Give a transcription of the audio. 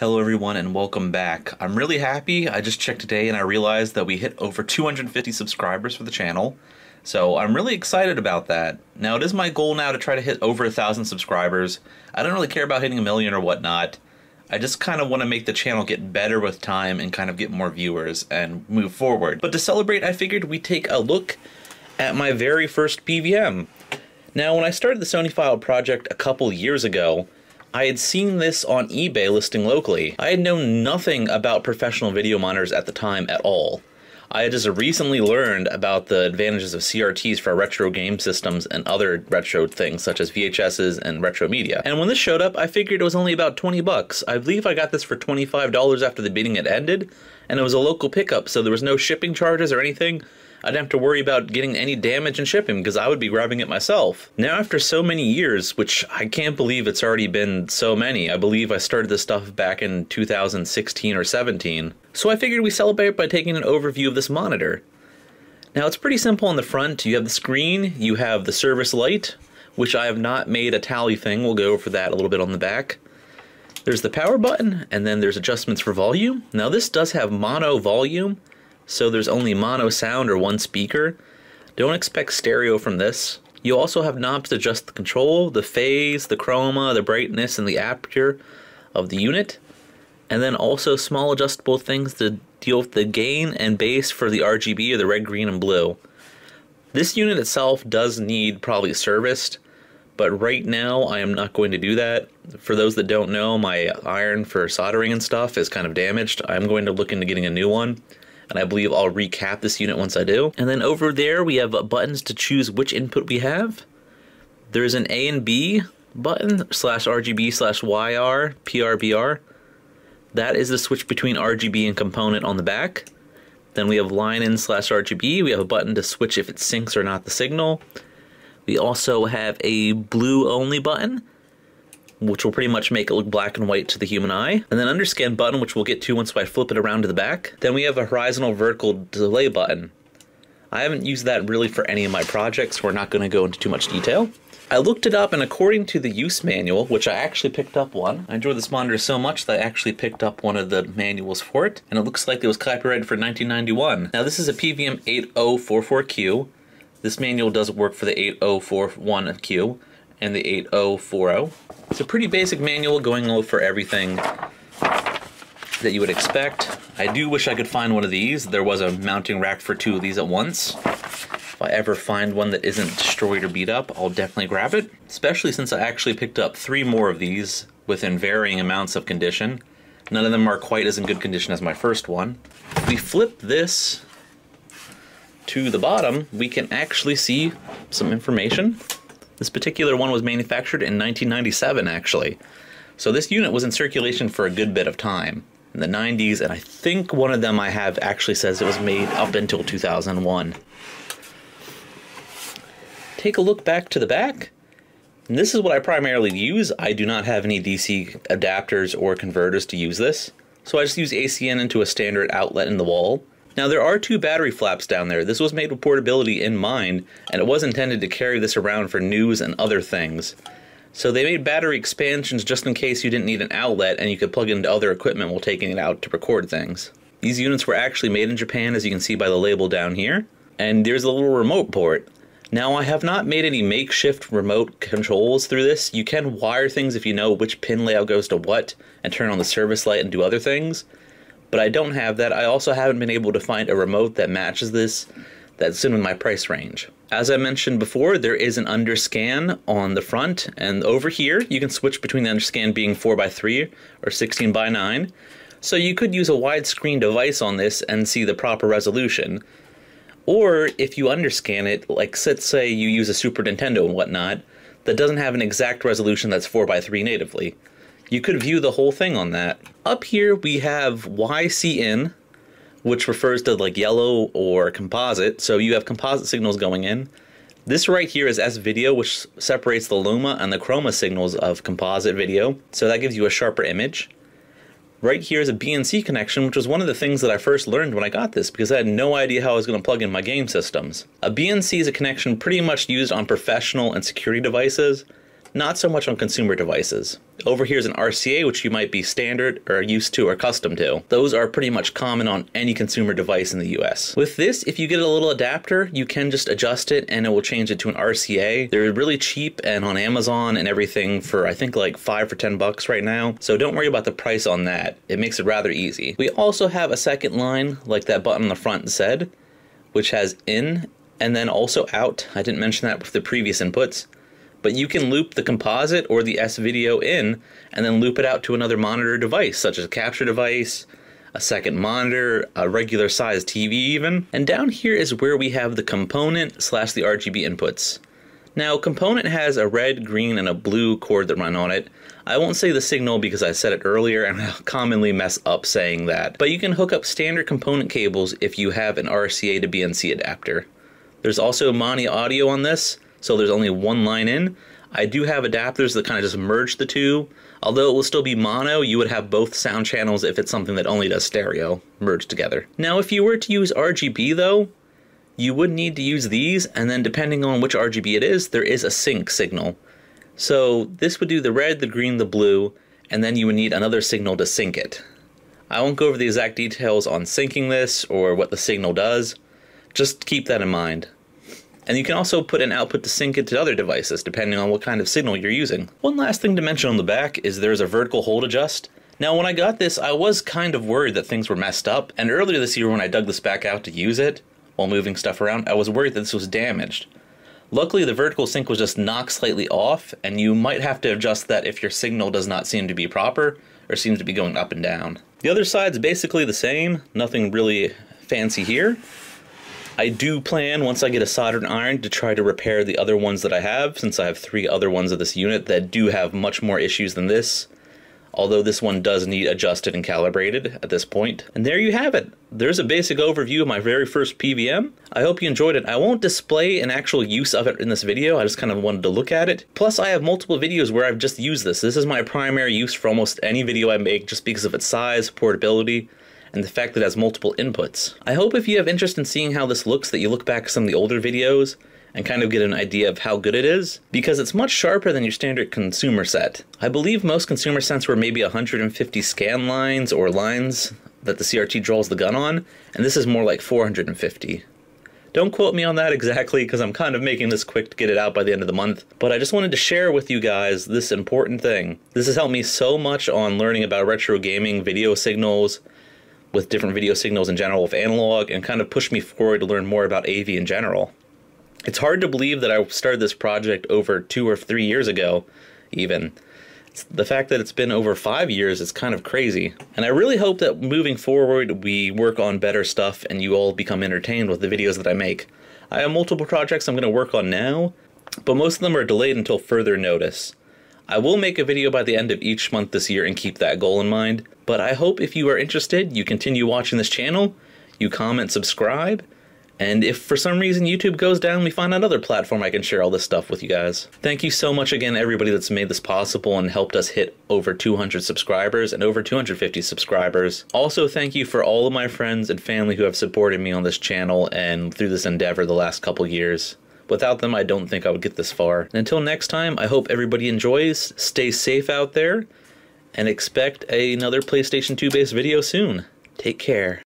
Hello everyone and welcome back. I'm really happy. I just checked today and I realized that we hit over 250 subscribers for the channel. So I'm really excited about that. Now it is my goal now to try to hit over a thousand subscribers. I don't really care about hitting a million or whatnot. I just kind of want to make the channel get better with time and kind of get more viewers and move forward. But to celebrate, I figured we'd take a look at my very first PVM. Now, when I started the Sonyphile project a couple years ago, I had seen this on eBay listing locally. I had known nothing about professional video monitors at the time at all. I had just recently learned about the advantages of CRTs for retro game systems and other retro things such as VHSs and retro media. And when this showed up, I figured it was only about 20 bucks. I believe I got this for $25 after the bidding had ended, and it was a local pickup, so there was no shipping charges or anything. I didn't have to worry about getting any damage in shipping because I would be grabbing it myself. Now, after so many years, which I can't believe it's already been so many, I believe I started this stuff back in 2016 or 17. So I figured we celebrate by taking an overview of this monitor. Now, it's pretty simple on the front. You have the screen, you have the service light, which I have not made a tally thing. We'll go over that a little bit on the back. There's the power button, and then there's adjustments for volume. Now, this does have mono volume, so there's only mono sound or one speaker. Don't expect stereo from this. You also have knobs to adjust the control, the phase, the chroma, the brightness, and the aperture of the unit. And then also small adjustable things to deal with the gain and bass for the RGB or the red, green, and blue. This unit itself does need probably serviced, but right now I am not going to do that. For those that don't know, my iron for soldering and stuff is kind of damaged. I'm going to look into getting a new one and I believe I'll recap this unit once I do. And then over there we have buttons to choose which input we have. There's an A and B button slash RGB slash YR PRBR. That is the switch between RGB and component on the back. Then we have line in slash RGB. We have a button to switch if it syncs or not the signal. We also have a blue only button which will pretty much make it look black and white to the human eye. And then underscan button, which we'll get to once I flip it around to the back. Then we have a horizontal vertical delay button. I haven't used that really for any of my projects, we're not going to go into too much detail. I looked it up, and according to the use manual, which I actually picked up one, I enjoyed this monitor so much that I actually picked up one of the manuals for it, and it looks like it was copyrighted for 1991. Now, this is a PVM 8044Q. This manual does work for the 8041Q and the 8040. It's a pretty basic manual going for everything that you would expect. I do wish I could find one of these. There was a mounting rack for two of these at once. If I ever find one that isn't destroyed or beat up, I'll definitely grab it. Especially since I actually picked up three more of these within varying amounts of condition. None of them are quite as in good condition as my first one. If we flip this to the bottom, we can actually see some information. This particular one was manufactured in 1997, actually. So this unit was in circulation for a good bit of time, in the 90s, and I think one of them I have actually says it was made up until 2001. Take a look back to the back. And this is what I primarily use. I do not have any DC adapters or converters to use this. So I just use ACN into a standard outlet in the wall. Now there are two battery flaps down there. This was made with portability in mind, and it was intended to carry this around for news and other things. So they made battery expansions just in case you didn't need an outlet and you could plug it into other equipment while taking it out to record things. These units were actually made in Japan as you can see by the label down here. And there's a little remote port. Now I have not made any makeshift remote controls through this. You can wire things if you know which pin layout goes to what and turn on the service light and do other things but I don't have that. I also haven't been able to find a remote that matches this that's in my price range. As I mentioned before, there is an underscan on the front, and over here you can switch between the underscan being 4x3 or 16 by 9 So you could use a widescreen device on this and see the proper resolution. Or if you underscan it, like let's say you use a Super Nintendo and whatnot, that doesn't have an exact resolution that's 4x3 natively you could view the whole thing on that. Up here we have YCN, which refers to like yellow or composite. So you have composite signals going in. This right here is S-Video, which separates the Luma and the Chroma signals of composite video. So that gives you a sharper image. Right here is a BNC connection, which was one of the things that I first learned when I got this because I had no idea how I was going to plug in my game systems. A BNC is a connection pretty much used on professional and security devices not so much on consumer devices. Over here is an RCA, which you might be standard or used to or accustomed to. Those are pretty much common on any consumer device in the US. With this, if you get a little adapter, you can just adjust it and it will change it to an RCA. They're really cheap and on Amazon and everything for I think like five or 10 bucks right now. So don't worry about the price on that. It makes it rather easy. We also have a second line like that button on the front said, which has in and then also out. I didn't mention that with the previous inputs but you can loop the composite or the S video in and then loop it out to another monitor device, such as a capture device, a second monitor, a regular size TV even. And down here is where we have the component slash the RGB inputs. Now, component has a red, green, and a blue cord that run on it. I won't say the signal because I said it earlier and I commonly mess up saying that. But you can hook up standard component cables if you have an RCA to BNC adapter. There's also mono audio on this, so there's only one line in. I do have adapters that kind of just merge the two. Although it will still be mono, you would have both sound channels if it's something that only does stereo merged together. Now, if you were to use RGB though, you would need to use these, and then depending on which RGB it is, there is a sync signal. So this would do the red, the green, the blue, and then you would need another signal to sync it. I won't go over the exact details on syncing this or what the signal does, just keep that in mind. And you can also put an output to sync it to other devices, depending on what kind of signal you're using. One last thing to mention on the back is there's a vertical hold adjust. Now when I got this, I was kind of worried that things were messed up, and earlier this year when I dug this back out to use it, while moving stuff around, I was worried that this was damaged. Luckily, the vertical sync was just knocked slightly off, and you might have to adjust that if your signal does not seem to be proper, or seems to be going up and down. The other side's basically the same, nothing really fancy here. I do plan, once I get a soldering iron, to try to repair the other ones that I have, since I have three other ones of this unit that do have much more issues than this. Although this one does need adjusted and calibrated at this point. And there you have it. There's a basic overview of my very first PVM. I hope you enjoyed it. I won't display an actual use of it in this video. I just kind of wanted to look at it. Plus, I have multiple videos where I've just used this. This is my primary use for almost any video I make just because of its size, portability, and the fact that it has multiple inputs. I hope if you have interest in seeing how this looks that you look back at some of the older videos and kind of get an idea of how good it is, because it's much sharper than your standard consumer set. I believe most consumer sets were maybe 150 scan lines or lines that the CRT draws the gun on, and this is more like 450. Don't quote me on that exactly because I'm kind of making this quick to get it out by the end of the month, but I just wanted to share with you guys this important thing. This has helped me so much on learning about retro gaming, video signals, with different video signals in general with analog and kind of pushed me forward to learn more about AV in general. It's hard to believe that I started this project over two or three years ago, even. It's the fact that it's been over five years is kind of crazy. And I really hope that moving forward we work on better stuff and you all become entertained with the videos that I make. I have multiple projects I'm going to work on now, but most of them are delayed until further notice. I will make a video by the end of each month this year and keep that goal in mind, but I hope if you are interested, you continue watching this channel, you comment, subscribe, and if for some reason YouTube goes down, we find another platform I can share all this stuff with you guys. Thank you so much again, everybody that's made this possible and helped us hit over 200 subscribers and over 250 subscribers. Also, thank you for all of my friends and family who have supported me on this channel and through this endeavor the last couple years. Without them, I don't think I would get this far. And until next time, I hope everybody enjoys, stay safe out there, and expect another PlayStation 2 based video soon. Take care.